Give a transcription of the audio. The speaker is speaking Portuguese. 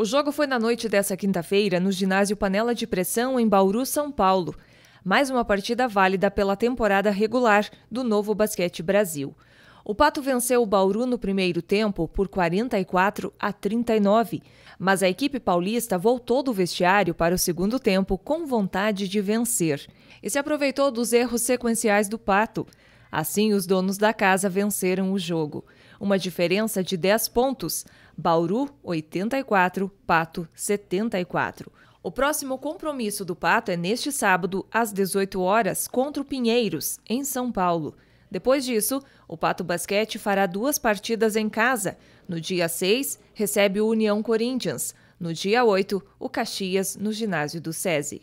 O jogo foi na noite dessa quinta-feira no ginásio Panela de Pressão, em Bauru, São Paulo. Mais uma partida válida pela temporada regular do Novo Basquete Brasil. O Pato venceu o Bauru no primeiro tempo por 44 a 39, mas a equipe paulista voltou do vestiário para o segundo tempo com vontade de vencer e se aproveitou dos erros sequenciais do Pato. Assim, os donos da casa venceram o jogo. Uma diferença de 10 pontos. Bauru, 84, Pato, 74. O próximo compromisso do Pato é neste sábado, às 18 horas, contra o Pinheiros, em São Paulo. Depois disso, o Pato Basquete fará duas partidas em casa. No dia 6, recebe o União Corinthians. No dia 8, o Caxias, no ginásio do SESI.